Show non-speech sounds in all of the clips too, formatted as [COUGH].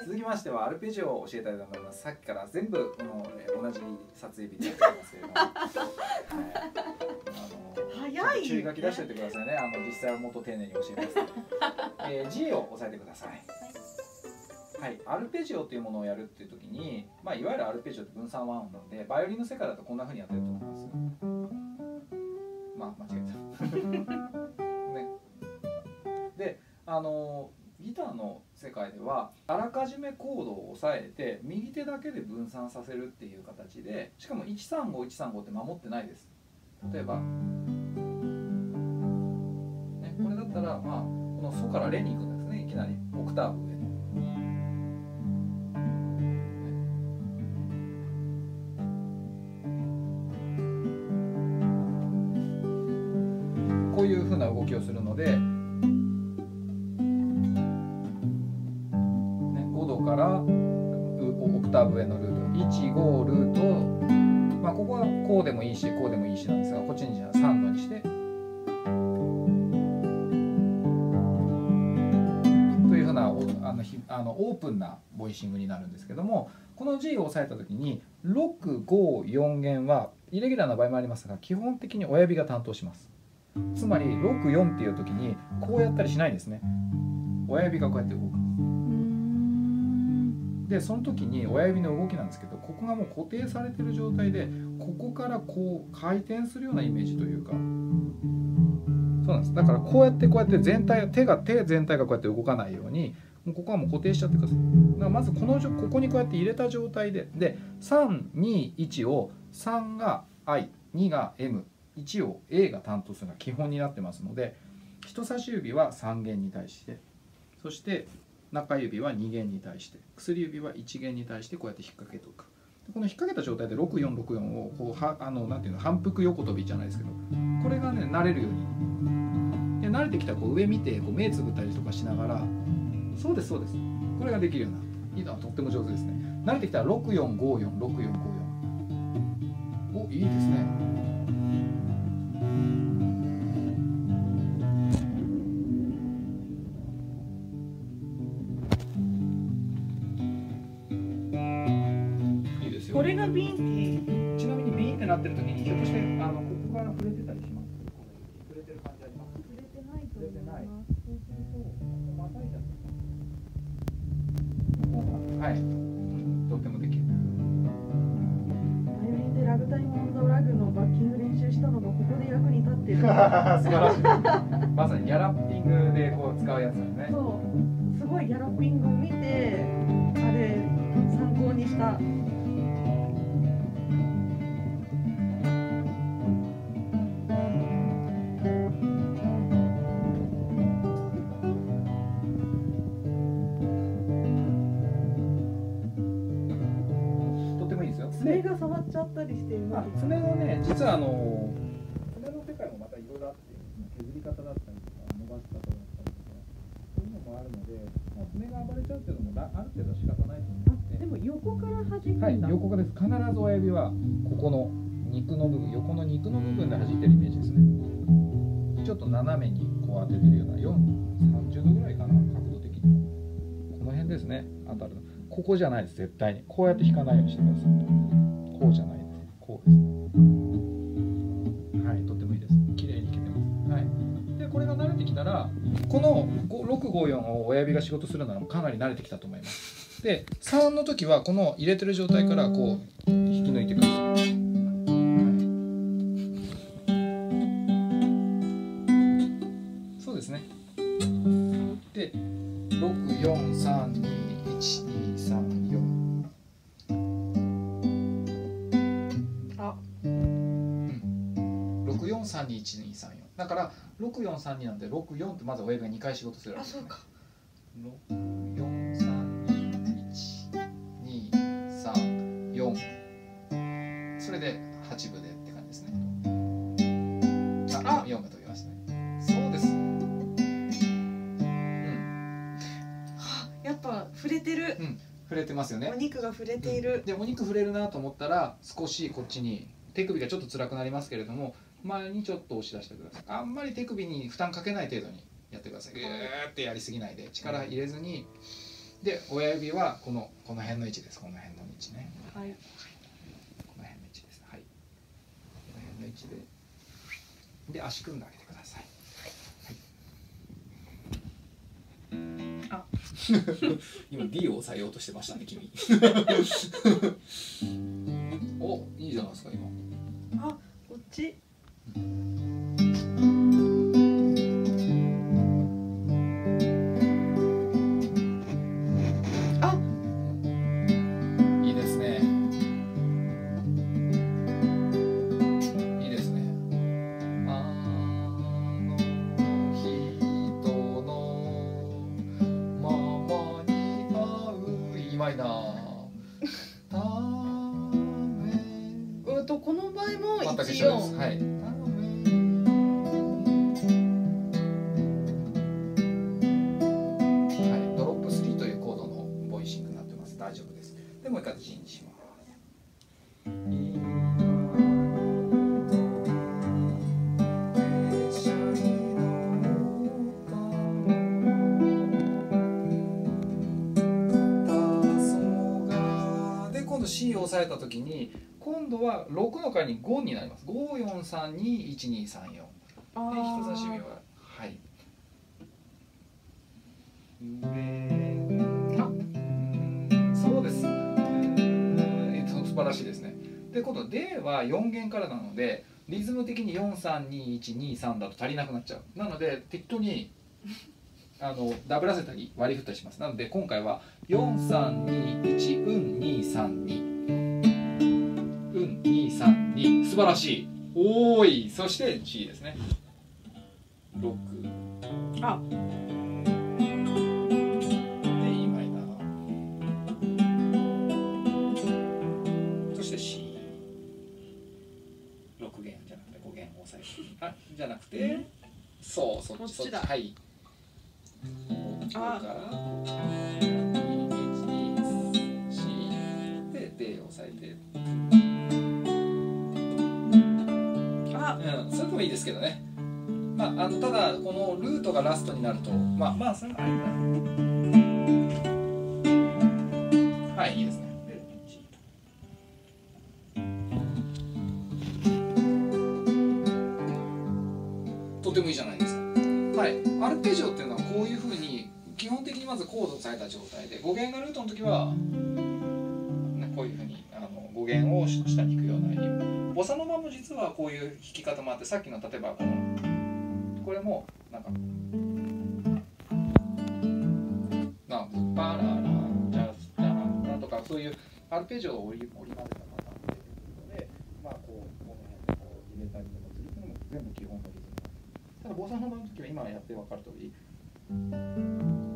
続きましてはアルペジオを教えたいと思います。さっきから全部この、えー同じ撮影日でやってますけれども、[LAUGHS] はい、あの早い注意書き出しておいてくださいね。あの実際はもっと丁寧に教えます [LAUGHS] えー、G を押さえてください。はい、アルペジオというものをやるっていう時に、まあ、いわゆるアルペジオって分散和音なのでバイオリンの世界だとこんな風にやってると思います。まあ間違えた。[LAUGHS] ねであのギターの世界ではあらかじめコードを押さえて右手だけで分散させるっていう形でしかも135135って守ってないです。例えば、ね、これだったらまあこのソからレに行くんですね。いきなりオクターブ上。こういうふうな動きをするので、からオクターブへのルート。15ルート、まあ、ここはこうでもいいしこうでもいいしなんですがこっちにじゃあ3度にして。というふうなおあのひあのオープンなボイシングになるんですけどもこの G を押さえた時に654弦はイレギュラーな場合もありますが基本的に親指が担当します。つまり64っていう時にこうやったりしないんですね。親指がこうやって動く。でその時に親指の動きなんですけどここがもう固定されてる状態でここからこう回転するようなイメージというか。そうなんです。だからこうやってこうやって全体手が手全体がこうやって動かないようにもうここはもう固定しちゃってください。だからまずこのここにこうやって入れた状態でで321を3が I2 が M1 を A が担当するのが基本になってますので人差し指は3弦に対してそして中指は2弦に対して薬指は1弦に対してこうやって引っ掛けておく。この引っ掛けた状態で6464をこうはあのなんていうの反復横跳びじゃないですけどこれがね慣れるように。で慣れてきたらこう上見てこう目つぶったりとかしながらそうですそうです。これができるようないいのはとっても上手ですね。慣れてきたら64546454おいいですね。よこれがビンティちなみにビーンってなってる時にひょっとしてあのここが触れてたりします触れてる感じあります？触れてない触れてないそうするとここまたいじゃったはい、とってもできるバイオリンでラグタイムラグのバッキング練習したのがここで役に立ってる [LAUGHS] 素晴らしい。まさにギャラッピングでこう使うやつですね。そう。すごいギャラッピング見てあれ参考にしたっちゃったりしてるまあ、爪のね実はあの爪の世界もまたいろいろあって削り方だったりとか伸ばし方だったりとかそういうのもあるので、まあ、爪が暴れちゃうっていうのもだある程度仕方ないと思うんででも横から弾くんだ、はい、横側です。必ず親指はここの肉の部分、横の肉の部分で弾いてるイメージですね。ちょっと斜めにこう当ててるような4、30度ぐらいかな、角度的に。この辺ですね、当たるの。ここじゃないです、絶対に。こうやって弾かないようにしてください。こうじゃないです。こうです。はい、とってもいいです。綺麗に弾けてます。はい。で、これが慣れてきたら、この654を親指が仕事するのはかなり慣れてきたと思います。で3の時はこの入れてる状態からこう引き抜いてください、はいそうですねで6、4から6432なんで64ってまず親指が2回仕事するわけですねあそうか。6432123それで8分でって感じですね。ああ4が飛びましたね。そうです。うん。やっぱ触れてる。触れてますよね。お肉が触れている、でお肉触れるなと思ったら少しこっちに手首がちょっと辛くなりますけれども前にちょっと押し出してください。あんまり手首に負担かけない程度にやってください。ぐー。ってやりすぎないで。力入れずに。で親指はこのこの辺の位置です。この辺の位置ね。はい。この辺の位置です。はい。この辺の位置で。で足組んであげてください。あ。[LAUGHS] 今 D を押さえようとしてましたね君。[LAUGHS] おいいじゃないですか今。あこっちあいいですね。いいですね。あの人のままに会ういいマイナー大丈夫です。でもう一回 G にしますで今度 C を押さえた時に今度は6の回に5になります。54321234であ人差し指ーははい。上晴らしいですね。で今度 D は4弦からなのでリズム的に432123だと足りなくなっちゃう。なので適当に [LAUGHS] あのダブらせたり割り振ったりします。なので今回は4321運232運232素晴らしい。おーい。そして G ですね。6あそうそっちそっちはいここからあ123で D を押さえてあうん、それでもいいですけどね。まあ、あのただこのルートがラストになるとまあまあそれもありだはいいいですねとてもいいじゃないですか。はい。アルペジオっていうのはこういうふうに基本的にまずコードをされた状態で5弦がルートの時は、ね、こういうふうにあの5弦を下に弾くような意味。ボサノバも実はこういう弾き方もあってさっきの例えばこのこれもなんかなんかパララジャスタラとかそういうアルペジオを織り織り交ぜたパターンが出てくるのでまあこうこの辺でこう入れたりとかするのも全部基本のリズムただボサノバの時は今やって分かる通り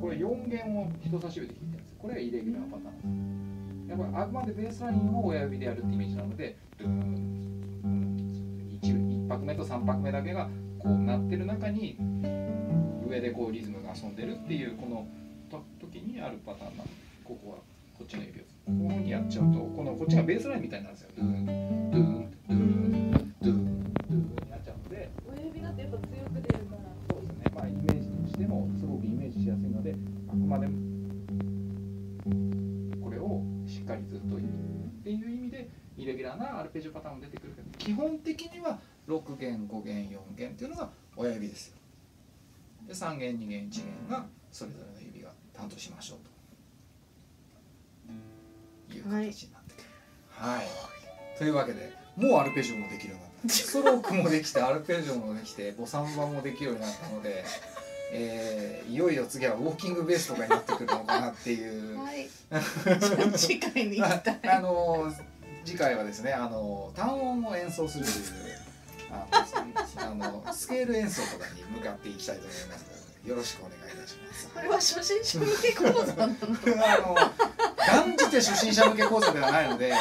これ4弦を人差し指で弾いてるんです。これがイレギュラーパターンです。やっぱりあくまでベースラインを親指でやるってイメージなのでドゥーン 1, 拍目と3拍目だけがこうなってる中に上でこうリズムが遊んでるっていうこの時にあるパターンなの。でここはこっちの指を。こういうふうにやっちゃうとこのこっちがベースラインみたいなんですよ。ドゥーン。基本的には6弦5弦4弦っていうのが親指ですよ。で3弦2弦1弦がそれぞれの指が担当しましょうと。いう形になってくる。はい、というわけでもうアルペジオもできるようになった。[LAUGHS] ストロークもできてアルペジオもできてボサンバもできるようになったので、えーいよいよ次はウォーキングベースとかになってくるのかなっていう。はい。[LAUGHS] 次回に行きたい。[LAUGHS] あの次回はですねあの単音を演奏するというあの [LAUGHS] スケール演奏とかに向かっていきたいと思いますのでよろしくお願いいたします。これは初心者向け講座な [LAUGHS] の断じて初心者向け講座ではないので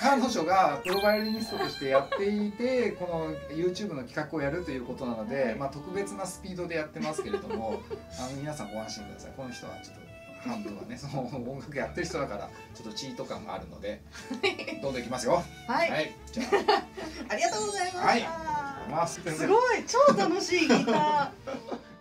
彼女がプロバイオリニストとしてやっていてこの YouTube の企画をやるということなので、まあ、特別なスピードでやってますけれどもあの皆さんご安心ください。この人はちょっと半分はねその音楽やってる人だからちょっとチート感があるのでどんどんいきますよ。はい、はい。じゃあ。[LAUGHS] りがとうございました、はい。すごい。超楽しいギター